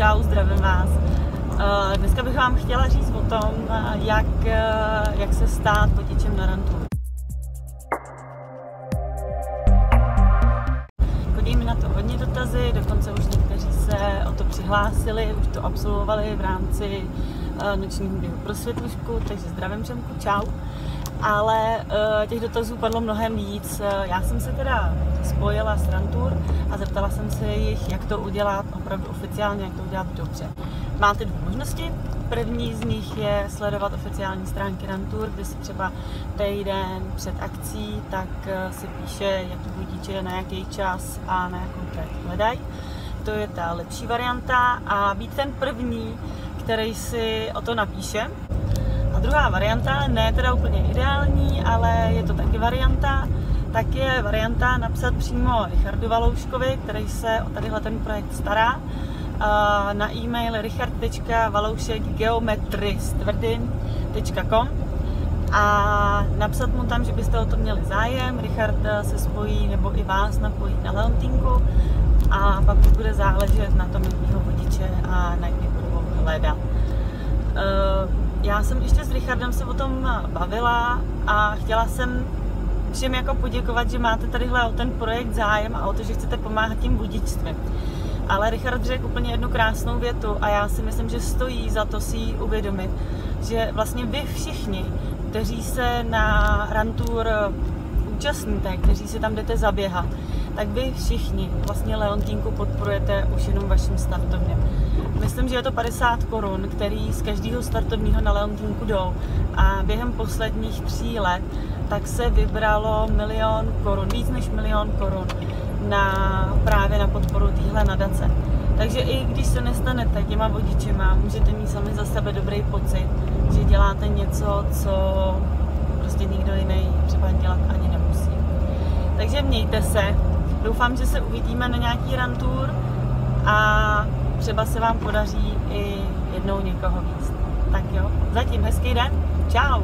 čau, zdravím vás. Eh, dneska bych vám chtěla říct o tom, jak, eh, jak se stát vodičem na rantu. Chodí mi na to hodně dotazy, dokonce už někteří se o to přihlásili, už to absolvovali v rámci eh, nočního běhu pro světlušku, takže zdravím Přemku, čau ale uh, těch dotazů padlo mnohem víc. Já jsem se teda spojila s Rantur a zeptala jsem se jich, jak to udělat opravdu oficiálně, jak to udělat dobře. Máte dvě možnosti. První z nich je sledovat oficiální stránky Rantur, kde si třeba týden před akcí, tak uh, si píše, jaký vodiče, na jaký čas a na jakou trať hledají. To je ta lepší varianta a být ten první, který si o to napíše, druhá varianta, ne teda úplně ideální, ale je to taky varianta, tak je varianta napsat přímo Richardu Valouškovi, který se o tadyhle ten projekt stará, na e-mail richard.valoušek.geometry.com a napsat mu tam, že byste o to měli zájem, Richard se spojí nebo i vás napojí na Leontinku a pak bude záležet na tom, jakýho vodiče a na jaký budou hledat. Já jsem ještě s Richardem se o tom bavila a chtěla jsem všem jako poděkovat, že máte tadyhle o ten projekt zájem a o to, že chcete pomáhat tím budičstvím. Ale Richard řekl úplně jednu krásnou větu a já si myslím, že stojí za to si ji uvědomit, že vlastně vy všichni, kteří se na Rantour účastníte, kteří se tam jdete zaběhat, tak vy všichni vlastně Leontínku podporujete už jenom vaším startovním. Myslím, že je to 50 korun, který z každého startovního na Leontínku jdou. A během posledních tří let tak se vybralo milion korun, víc než milion korun na, právě na podporu téhle nadace. Takže i když se nestanete těma vodičema, můžete mít sami za sebe dobrý pocit, že děláte něco, co prostě nikdo jiný třeba dělat ani nemusí. Takže mějte se, doufám, že se uvidíme na nějaký rantur a třeba se vám podaří i jednou někoho víc. Tak jo, zatím hezký den, čau!